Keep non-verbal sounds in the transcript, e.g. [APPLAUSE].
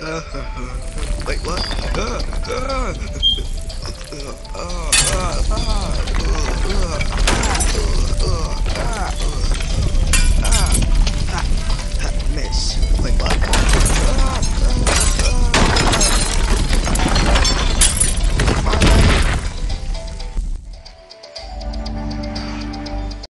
Uh, [LAUGHS] wait, what? Uh.